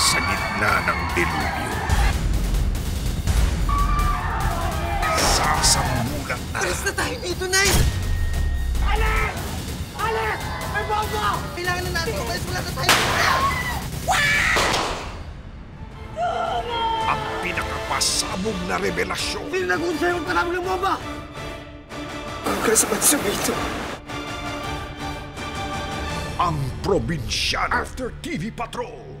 sa gitna ng dilubyo. Sasambulat na Alis na tayo dito, Nay! Alex! Alex! May bomba! Kailangan na natin umalis mula sa tayo dito! ang pinakapasabog na revelasyon. Sino nag-uun sa'yo magpanamig ng bomba? Pagkasabat sa mito. Ang probinsyano. After TV Patrol.